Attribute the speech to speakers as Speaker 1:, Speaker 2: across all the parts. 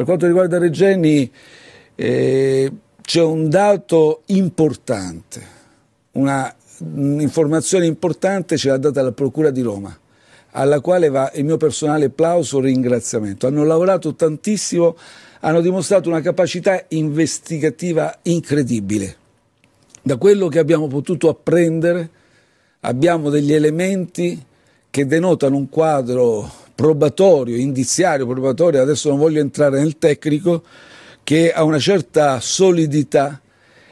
Speaker 1: Per quanto riguarda Regeni eh, c'è un dato importante, un'informazione importante ce l'ha data la Procura di Roma alla quale va il mio personale applauso e ringraziamento. Hanno lavorato tantissimo, hanno dimostrato una capacità investigativa incredibile. Da quello che abbiamo potuto apprendere abbiamo degli elementi che denotano un quadro probatorio, indiziario, probatorio, adesso non voglio entrare nel tecnico, che ha una certa solidità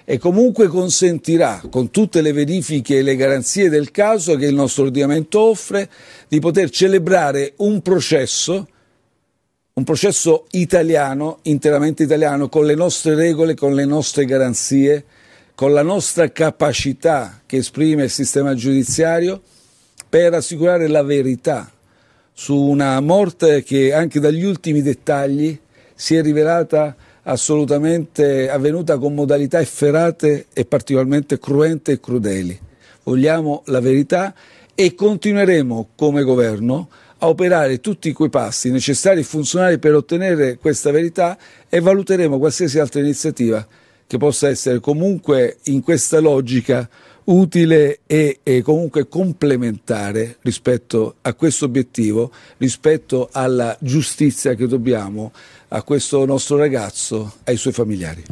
Speaker 1: e comunque consentirà, con tutte le verifiche e le garanzie del caso che il nostro ordinamento offre, di poter celebrare un processo, un processo italiano, interamente italiano, con le nostre regole, con le nostre garanzie, con la nostra capacità che esprime il sistema giudiziario per assicurare la verità su una morte che anche dagli ultimi dettagli si è rivelata assolutamente avvenuta con modalità efferate e particolarmente cruente e crudeli. Vogliamo la verità e continueremo come governo a operare tutti quei passi necessari e funzionali per ottenere questa verità e valuteremo qualsiasi altra iniziativa che possa essere comunque in questa logica utile e, e, comunque complementare rispetto a questo obiettivo, rispetto alla giustizia che dobbiamo a questo nostro ragazzo, ai suoi familiari.